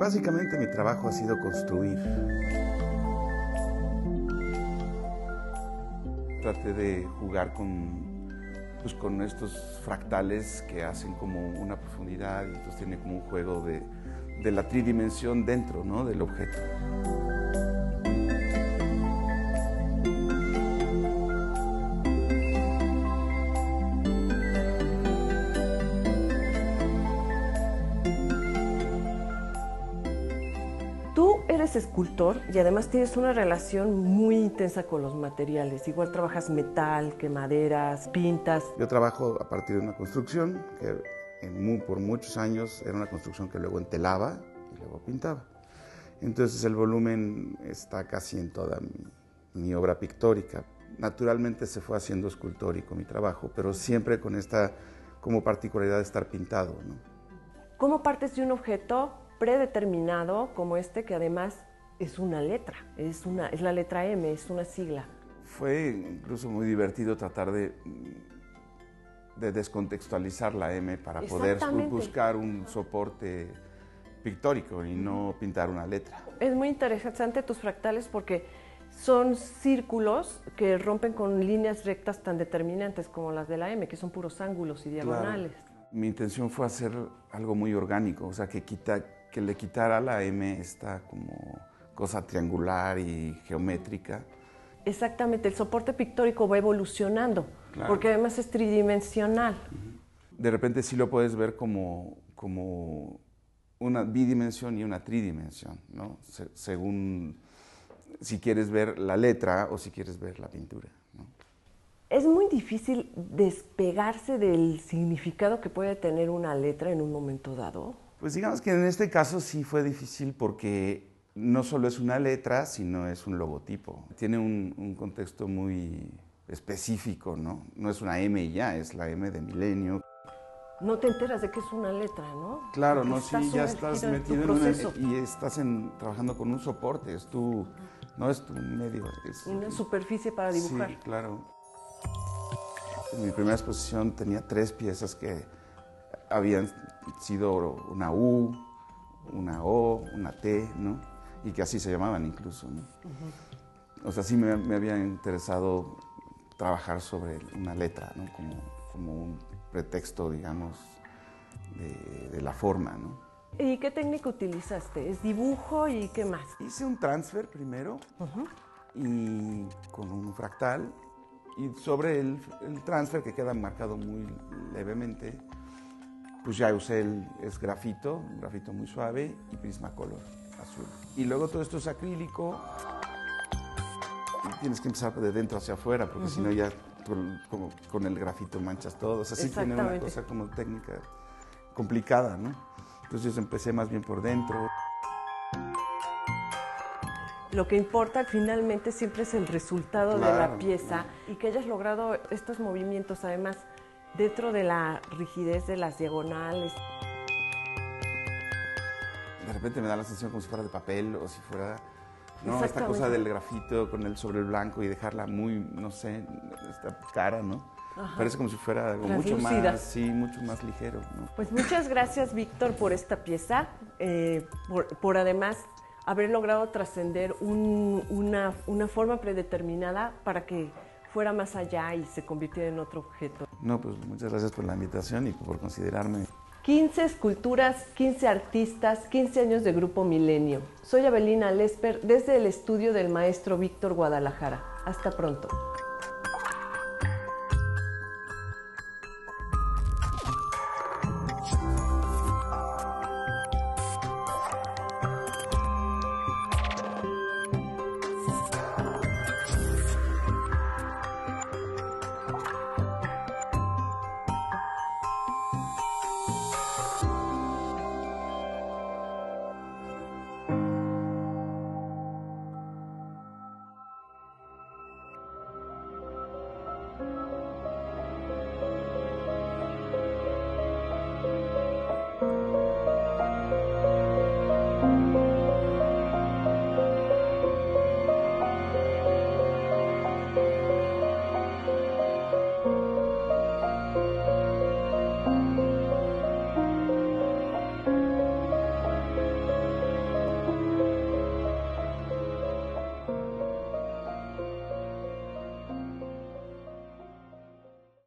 Básicamente mi trabajo ha sido construir. Traté de jugar con, pues, con estos fractales que hacen como una profundidad y entonces tiene como un juego de, de la tridimensión dentro ¿no? del objeto. Eres escultor y además tienes una relación muy intensa con los materiales. Igual trabajas metal, que maderas, pintas. Yo trabajo a partir de una construcción que en mu- por muchos años era una construcción que luego entelaba y luego pintaba. Entonces el volumen está casi en toda mi, mi obra pictórica. Naturalmente se fue haciendo escultórico mi trabajo, pero siempre con esta como particularidad de estar pintado. ¿no? ¿Cómo partes de un objeto predeterminado como este que además es una letra? Es, una, es la letra M, es una sigla. Fue incluso muy divertido tratar de, de descontextualizar la M para poder buscar un soporte pictórico y no pintar una letra. Es muy interesante tus fractales porque son círculos que rompen con líneas rectas tan determinantes como las de la M, que son puros ángulos y diagonales. Mi intención fue hacer algo muy orgánico, o sea, que, quita, que le quitara la M esta como cosa triangular y geométrica. Exactamente, el soporte pictórico va evolucionando, Claro. porque además es tridimensional. De repente sí lo puedes ver como, como una bidimensión y una tridimensión, ¿no? Se- según si quieres ver la letra o si quieres ver la pintura. ¿no? Es muy difícil despegarse del significado que puede tener una letra en un momento dado. Pues digamos que en este caso sí fue difícil porque no solo es una letra, sino es un logotipo. Tiene un, un contexto muy específico, ¿no? No es una M y ya, es la M de milenio. No te enteras de que es una letra, ¿no? Claro, Porque no, sí, ya estás metido en una, y estás en- trabajando con un soporte, es tu, no es tu medio, es Una superficie para dibujar. Sí, claro. En mi primera exposición tenía tres piezas que habían sido una U, una O, una T, ¿no? Y que así se llamaban incluso, ¿no? O sea, sí me, me había interesado trabajar sobre una letra, ¿no? Como, como un pretexto, digamos, de, de la forma, ¿no? ¿Y qué técnica utilizaste? ¿Es dibujo y qué más? Hice un transfer primero y con un fractal y sobre el, el transfer que queda marcado muy levemente, pues ya usé el es grafito, un grafito muy suave y Prismacolor azul. Y luego todo esto es acrílico y tienes que empezar de dentro hacia afuera porque si no ya con, como con el grafito manchas todo. O sea, sí tiene una cosa como técnica complicada, ¿no? Entonces empecé más bien por dentro. Lo que importa finalmente siempre es el resultado de la pieza y que hayas logrado estos movimientos además dentro de la rigidez de las diagonales. de repente me da la sensación como si fuera de papel o si fuera no esta cosa del grafito con el sobre el blanco y dejarla muy no sé esta cara no parece como si fuera algo mucho más sí mucho más ligero ¿no? Pues muchas gracias Víctor por esta pieza, eh, por, por además haber logrado trascender un- una, una forma predeterminada para que fuera más allá y se convirtiera en otro objeto. no pues muchas gracias por la invitación y por considerarme 15 esculturas, 15 artistas, 15 años de Grupo Milenio. Soy Abelina Lesper desde el estudio del maestro Víctor Guadalajara. Hasta pronto.